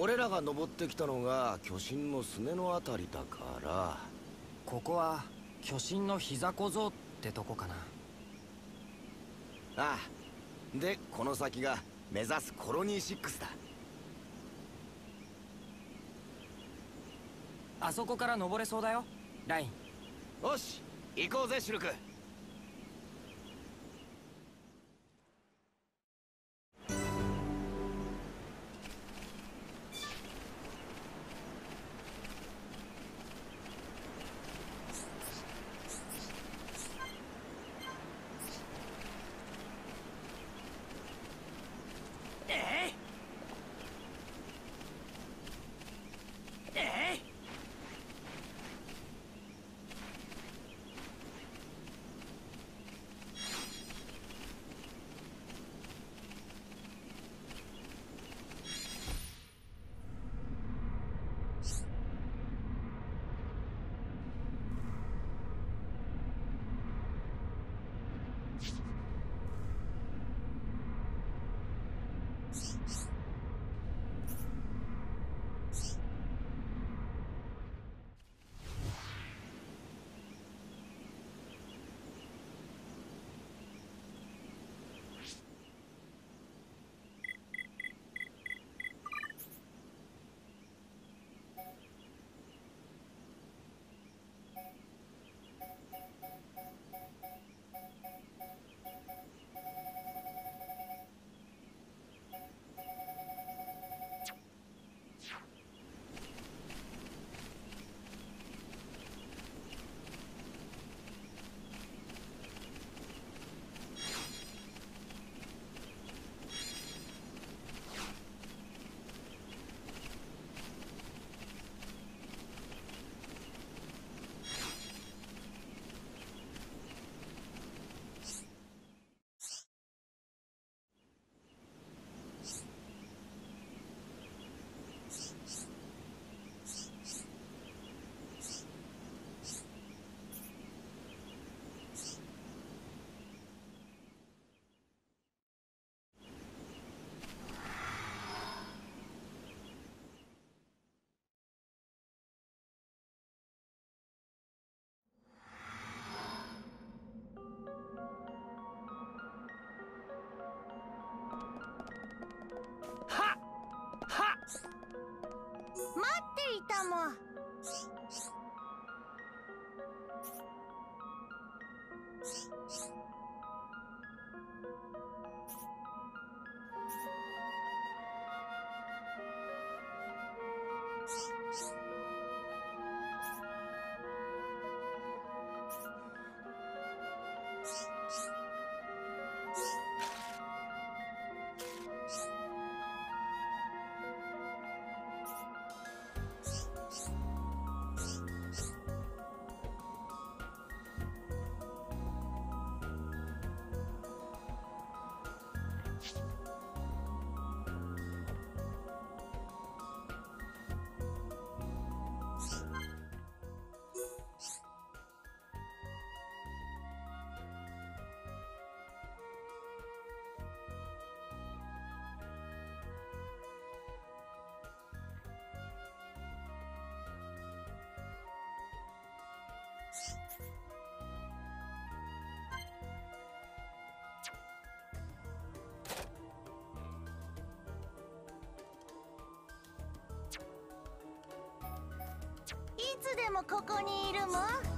俺らが登ってきたのが巨神のすねのあたりだから。ここは巨神の膝小僧ってとこかな。ああ。でこの先が目指すコロニー6だ。あそこから登れそうだよライン。よし行こうぜシルクはい。つでもここにいるも。ん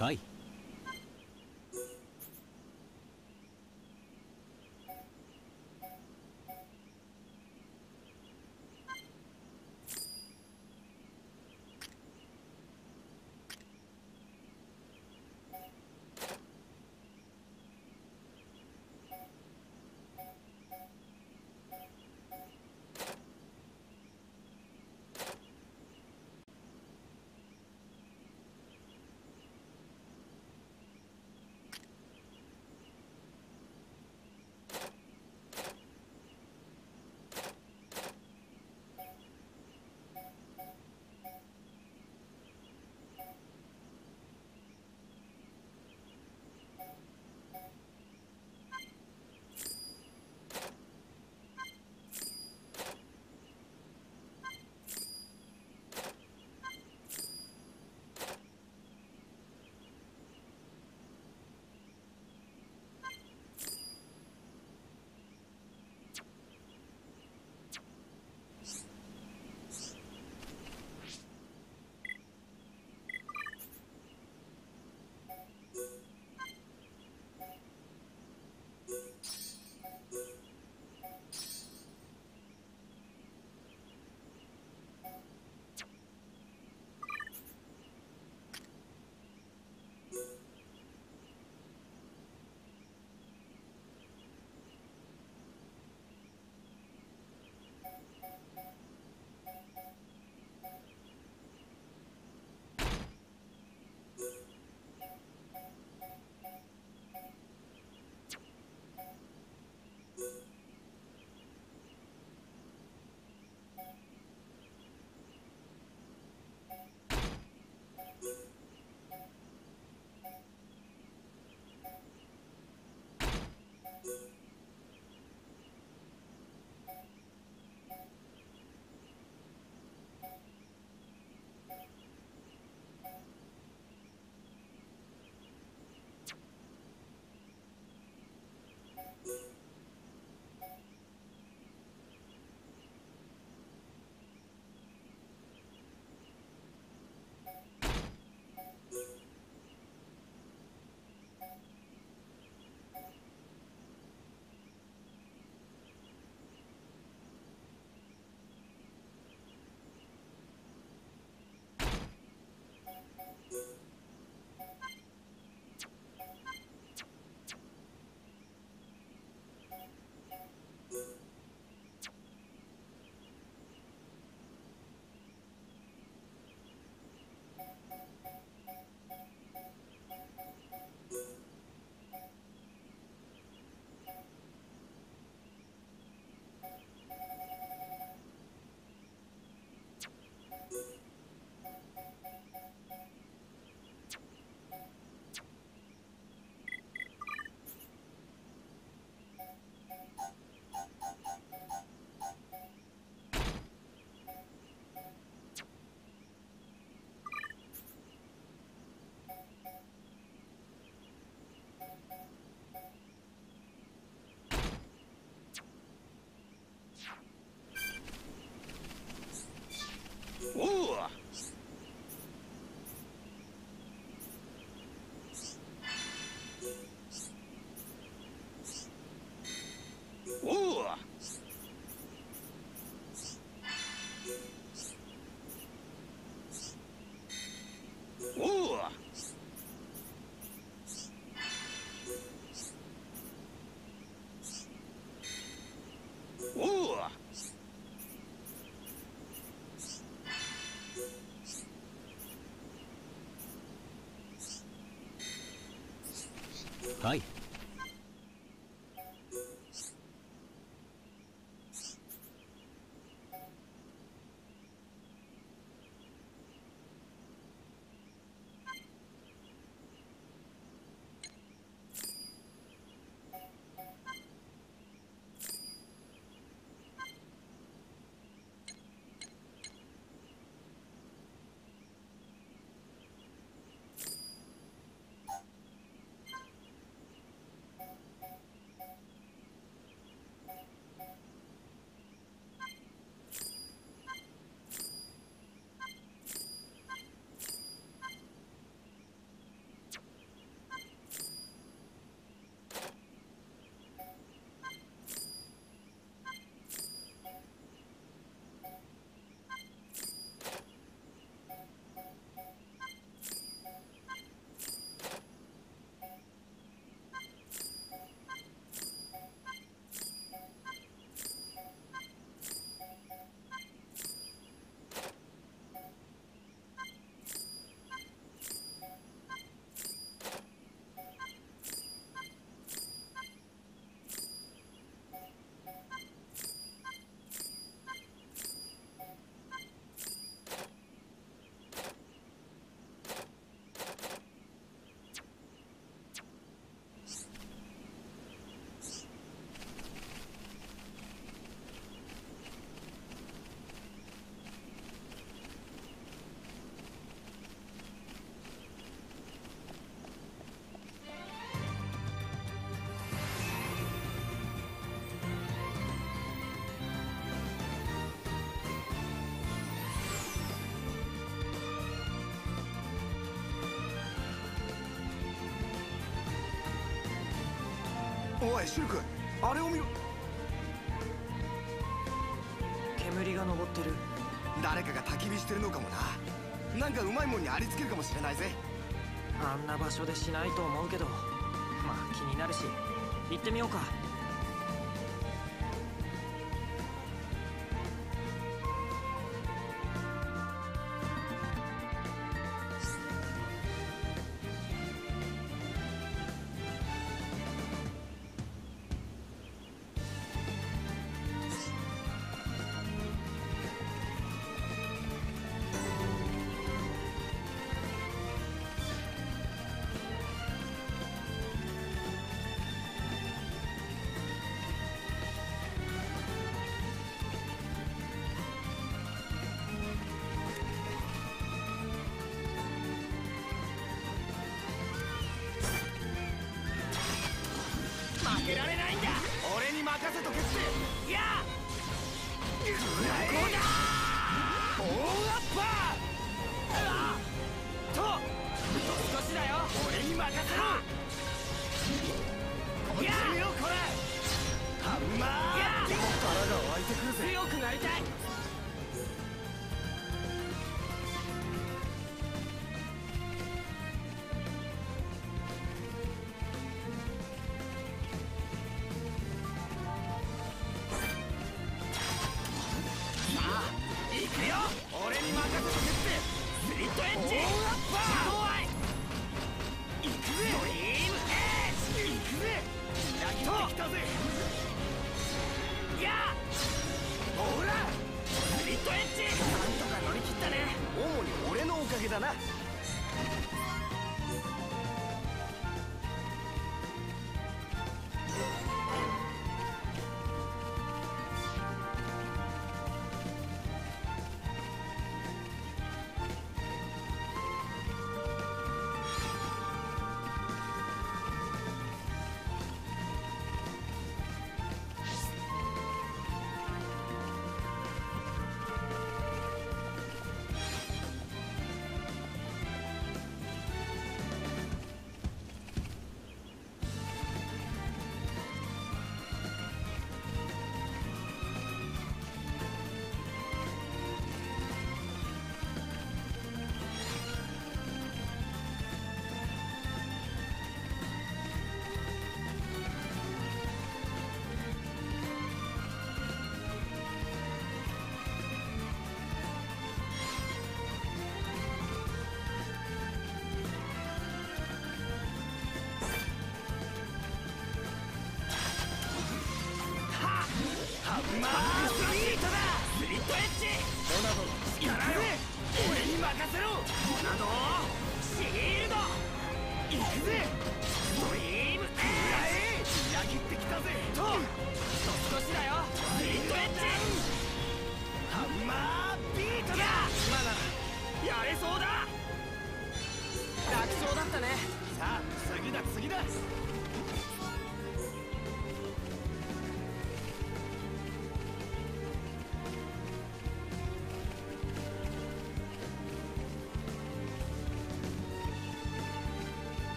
ははいおいシルクあれを見ろ。煙が昇ってる。誰かが焚き火してるのかもな。なんかうまいもんにありつけるかもしれないぜ。あんな場所でしないと思うけど。まあ気になるし。行ってみようか任せとけって。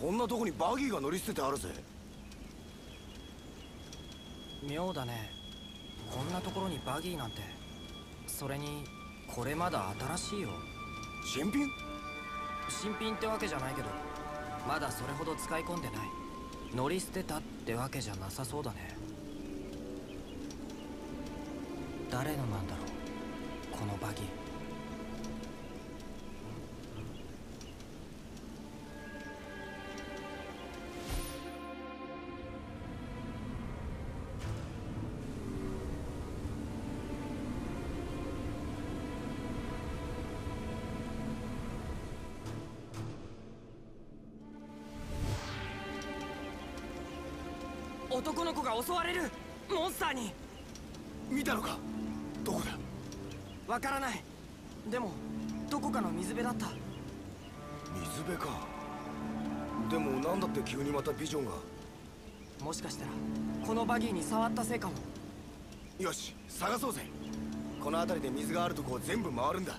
こんなとこにバギーが乗り捨ててあるぜ。妙だね。こんなところにバギーなんて。それにこれまだ新しいよ。新品？新品ってわけじゃないけどまだそれほど使い込んでない。乗り捨てたってわけじゃなさそうだね。誰のなんだろうこのバギーわからない。でもどこかの水辺だった。水辺か。でもなんだって急にまたビジョンが。もしかしたらこのバギーに触ったせいかも。よし探そうぜ。この辺りで水があるとこを全部回るんだ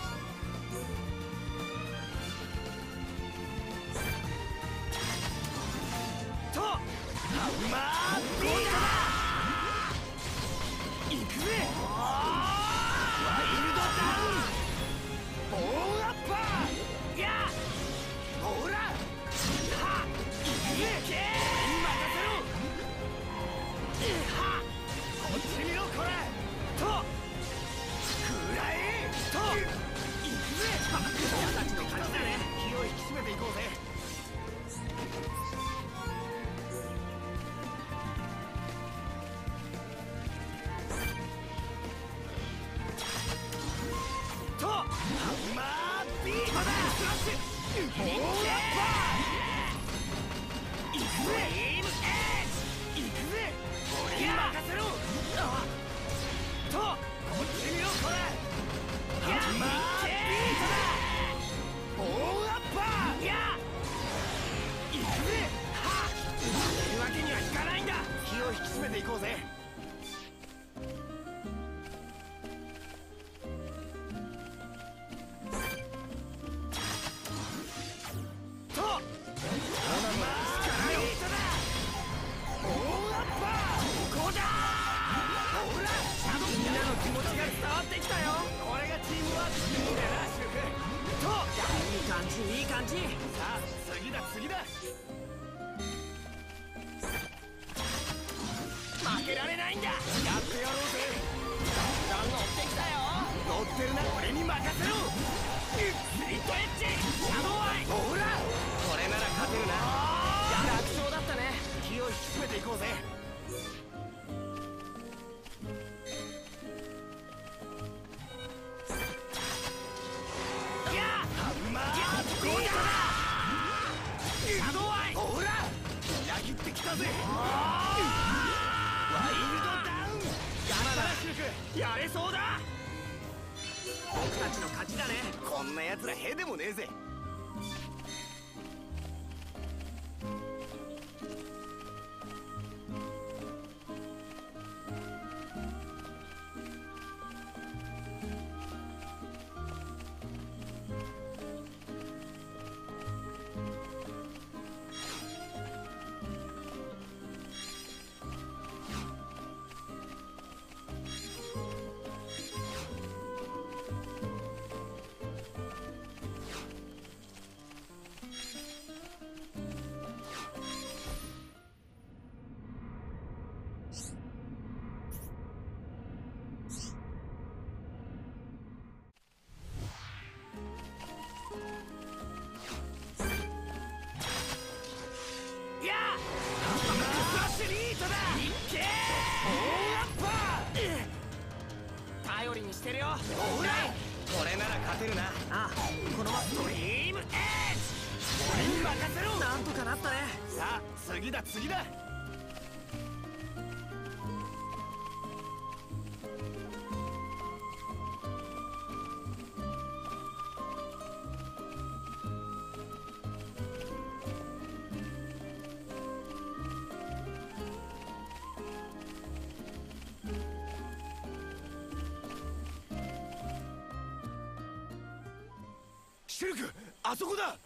あそこだ！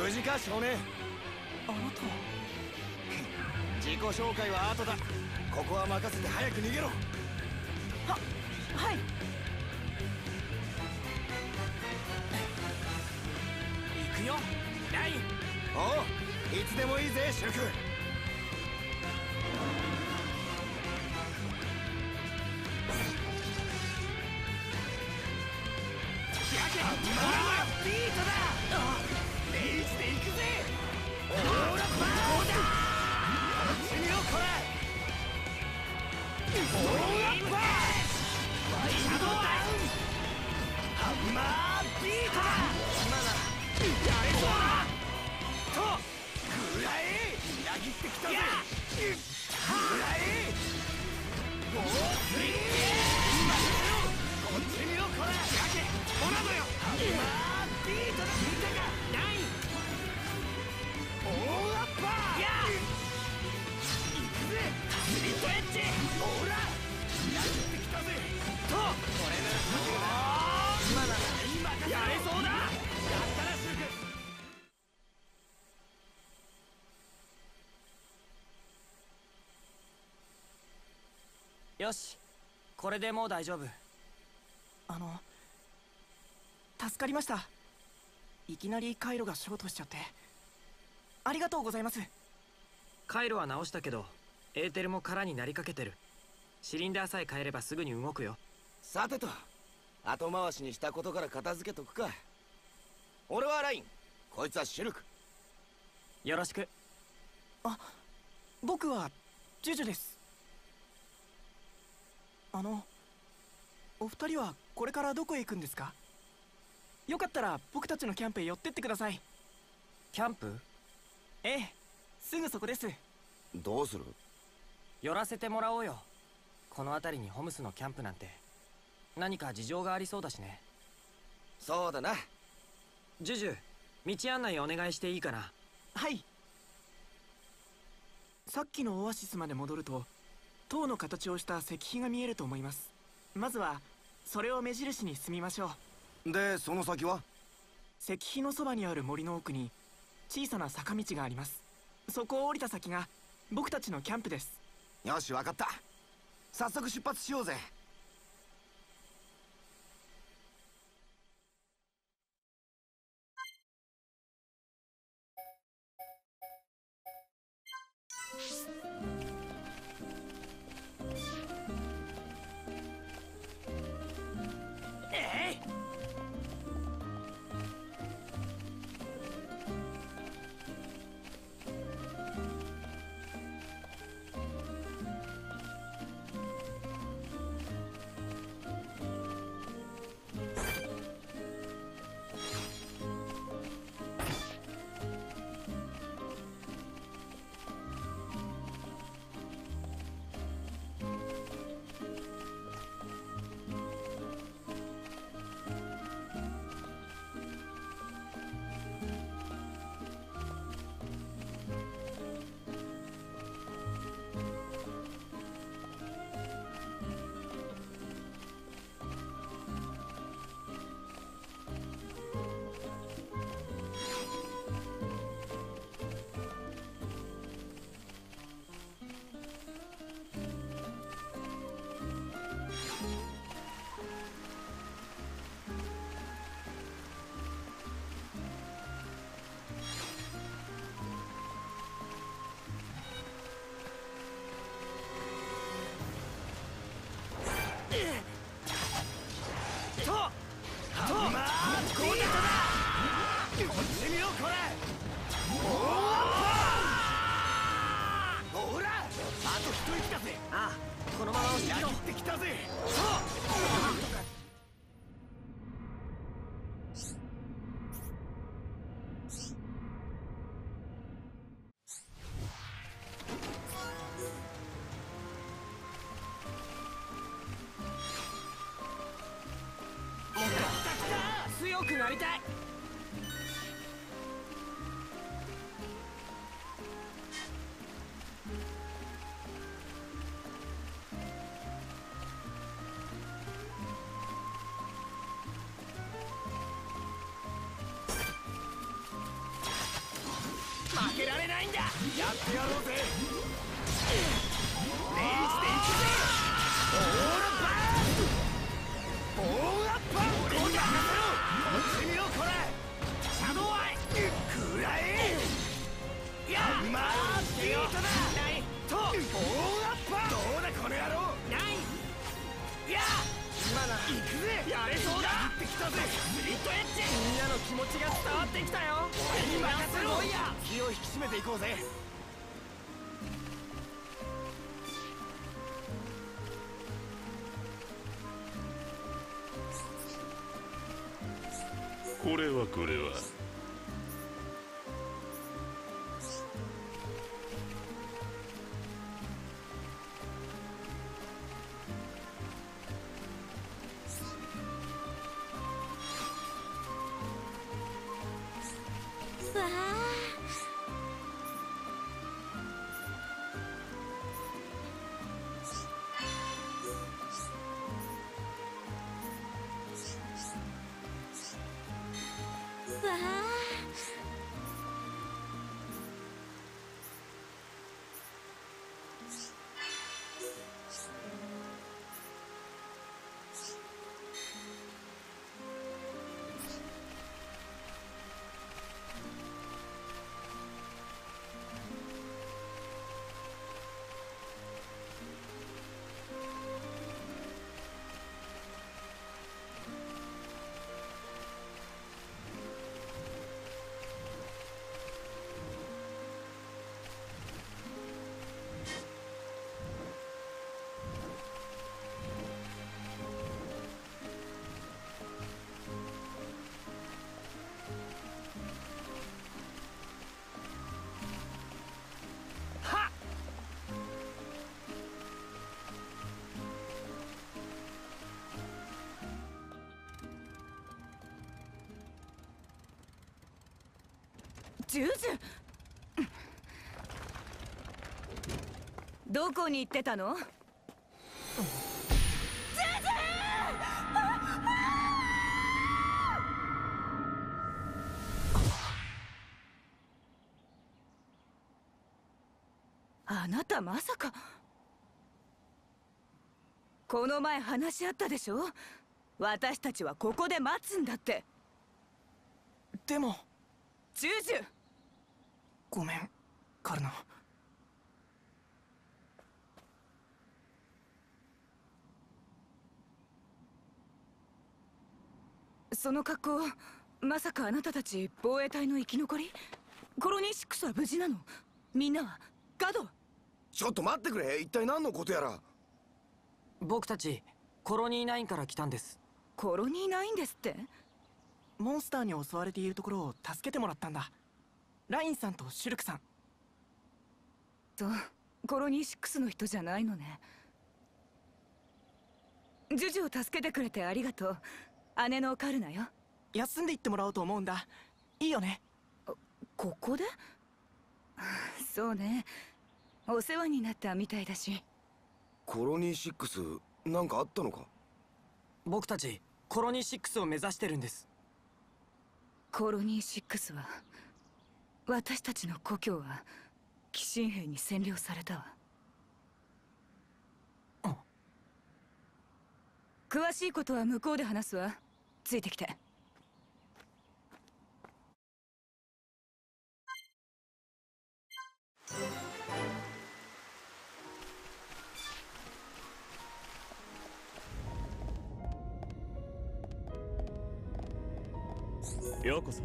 無事か少年？あなたは？自己紹介は後だ。ここは任せて早く逃げろ。ははい。行くよ。ライン。おういつでもいいぜシュルク。Yeah! よしこれでもう大丈夫。あの助かりました。いきなり回路がショートしちゃって。ありがとうございます。回路は直したけどエーテルも空になりかけてる。シリンダーさえ変えればすぐに動くよ。さてと後回しにしたことから片付けとくか。俺はライン。こいつはシュルク。よろしく。僕はジュジュです。あのお二人はこれからどこへ行くんですか？よかったら僕たちのキャンプへ寄ってってください。キャンプ？ええすぐそこです。どうする？寄らせてもらおうよ。この辺りにホムスのキャンプなんて。何か事情がありそうだしね。そうだな。ジュジュ道案内お願いしていいかな？はい。さっきのオアシスまで戻ると塔の形をした石碑が見えると思います。まずはそれを目印に進みましょう。でその先は？石碑のそばにある森の奥に小さな坂道があります。そこを降りた先が僕たちのキャンプです。よし分かった。早速出発しようぜ強くなりたい。負けられないんだ。やってやろうぜ。行くぜやれそうだってきたぜスリットエッジみんなの気持ちが伝わってきたよ俺に任せろ気を引き締めていこうぜこれはこれは。ジュジュどこに行ってたの？あなたまさか。この前話し合ったでしょ？私たちはここで待つんだって。でも。ジュジュごめんカルナ。その格好まさかあなたたち防衛隊の生き残り？コロニー6は無事なの？みんなはガドちょっと待ってくれ。一体何のことやら。僕たちコロニー9から来たんです。コロニーないんですって？モンスターに襲われているところを助けてもらったんだラインさんとシュルクさん。とコロニー6の人じゃないのね。ジュジュを助けてくれてありがとう。姉のカルナよ。休んでいってもらおうと思うんだ。いいよね。ここで？そうね。お世話になったみたいだし。コロニー6なんかあったのか？僕たちコロニー6を目指してるんです。コロニー6は？私たちの故郷は寄進兵に占領されたわ。詳しいことは向こうで話すわ。ついてきて。ようこそ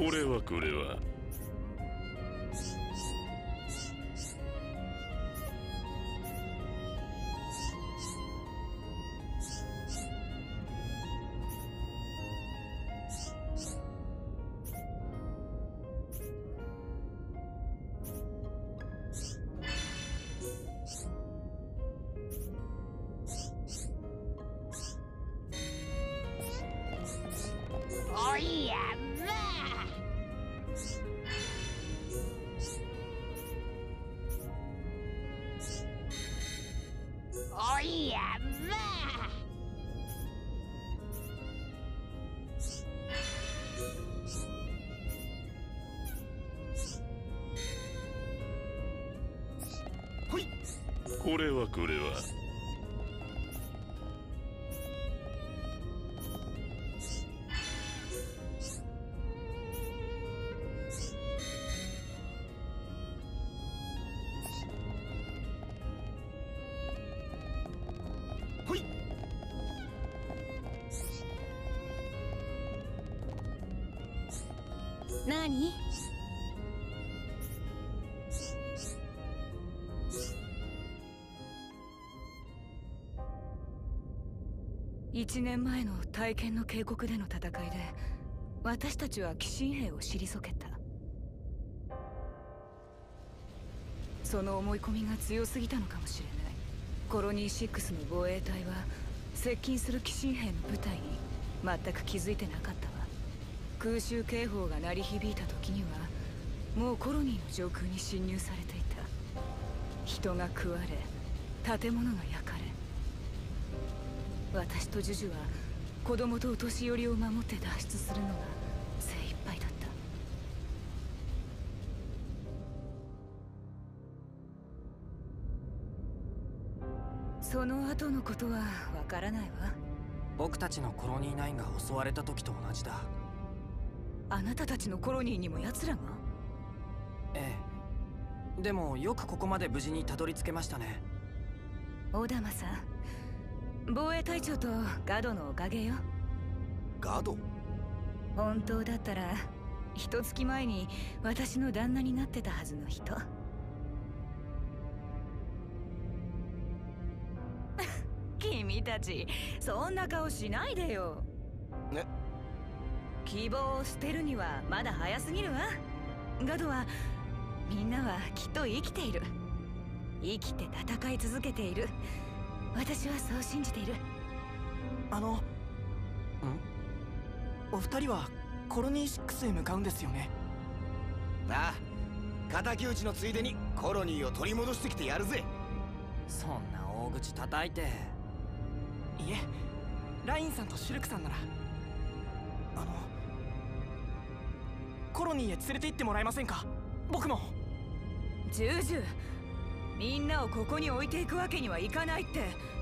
これはこれは。これはこれは。1年前の体験の渓谷での戦いで私たちは鬼神兵を退けた。その思い込みが強すぎたのかもしれない。コロニー6の防衛隊は接近する鬼神兵の部隊に全く気づいてなかったわ。空襲警報が鳴り響いた時にはもうコロニーの上空に侵入されていた。人が食われ建物が焼かれ私とジュジュは子供とお年寄りを守って脱出するのが精一杯だった。その後のことはわからないわ。僕たちのコロニー9が襲われた時と同じだ。あなたたちのコロニーにも奴らが？ええ。でもよくここまで無事にたどり着けましたね。オダマさん防衛隊長とガドのおかげよ。ガド？本当だったら一月前に私の旦那になってたはずの人。君たちそんな顔しないでよ。ね。希望を捨てるにはまだ早すぎるわ。ガドはみんなはきっと生きている。生きて戦い続けている私はそう信じている。あのお二人はコロニー6へ向かうんですよね？ああ敵討ちのついでにコロニーを取り戻してきてやるぜ。そんな大口叩いて。いえラインさんとシルクさんなら。あのコロニーへ連れて行ってもらえませんか？僕も。ジュージュみんなをここに置いていくわけにはいかないって。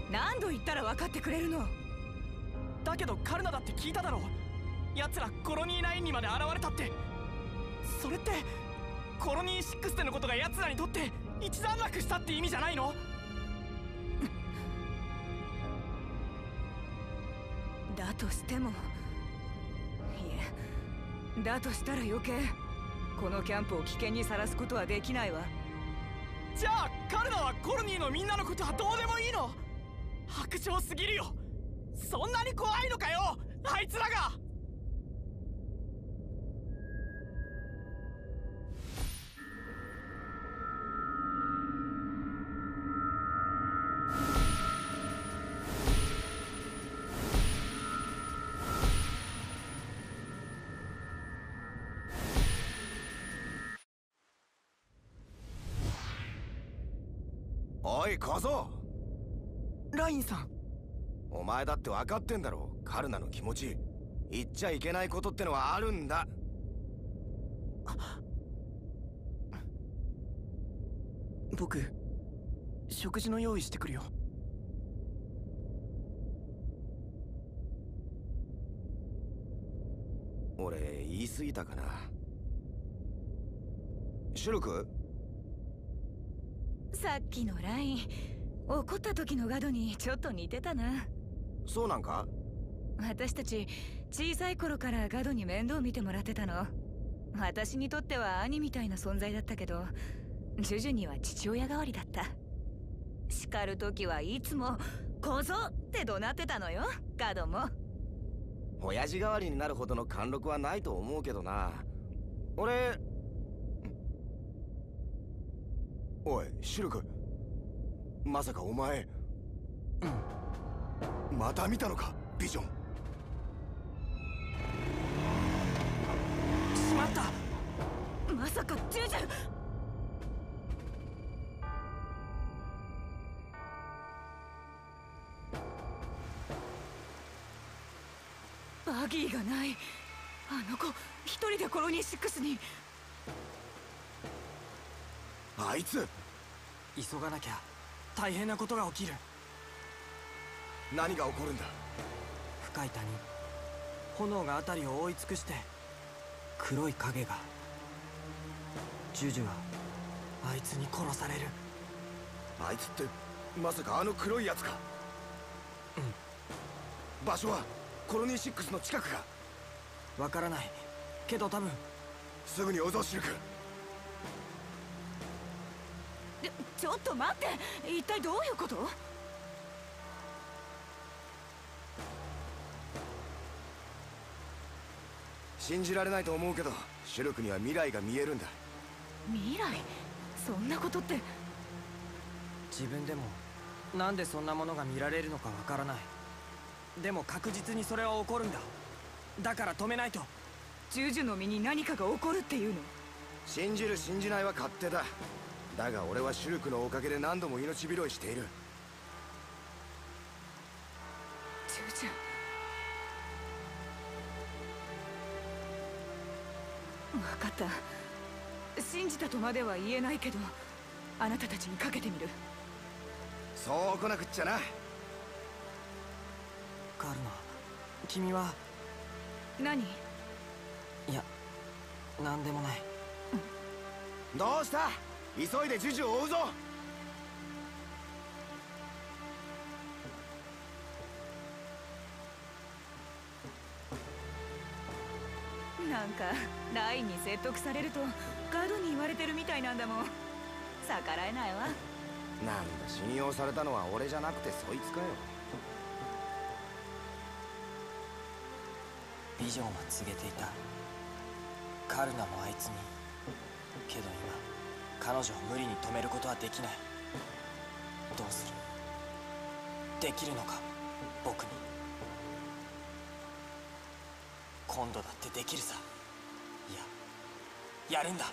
何度言ったら分かってくれるの？だけどカルナだって聞いただろ奴らコロニー9にまで現れたって。それってコロニー6でのことが奴らにとって一段落したって意味じゃないの？だとしてもいえだとしたら余計このキャンプを危険にさらすことはできないわじゃあカルナはコロニーのみんなのことはどうでもいいの。白鳥すぎるよ。そんなに怖いのかよ。あいつらが。小僧ラインさん。お前だって分かってんだろ。カルナの気持ち。言っちゃいけないことってのはあるんだ。僕食事の用意してくるよ。俺言い過ぎたかな。シュルク？さっきのライン怒った時のガドにちょっと似てたな。そうなんか？私たち小さい頃からガドに面倒見てもらってたの。私にとっては兄みたいな存在だったけどジュジュには父親代わりだった。叱る時はいつも「小僧!」って怒鳴ってたのよガドも。親父代わりになるほどの貫禄はないと思うけどな。俺おいシルク。まさかお前。また見たのかビジョン。しまった。まさかジュジュ。バギーがない。あの子一人でコロニー6に。あいつ急がなきゃ。大変なことが起きる。何が起こるんだ？深い谷。炎が辺りを覆い尽くして黒い影が。ジュジュはあいつに殺される。あいつってまさかあの黒いやつか？うん。場所はコロニー6の近くか？わからない。けど多分すぐに追うぞシルクでちょっと待って。一体どういうこと？信じられないと思うけどシュルクには未来が見えるんだ。未来？そんなことって。自分でもなんでそんなものが見られるのかわからない。でも確実にそれは起こるんだ。だから止めないと。ジュジュの身に何かが起こるっていうの？信じる信じないは勝手だだが俺はシュルクのおかげで何度も命拾いしている。ジュジュ分かった。信じたとまでは言えないけどあなたたちにかけてみる。そう来なくっちゃな。カルナ君は？何？いや何でもない。どうした？急いでジュジュを追うぞ。なんかラインに説得されるとガードに言われてるみたいなんだもん。逆らえないわ。なんだ信用されたのは俺じゃなくてそいつかよ。ビジョンは告げていた。カルナもあいつに。けど今彼女を無理に止めることはできない。どうする？できるのか僕に？今度だってできるさ。いややるんだ。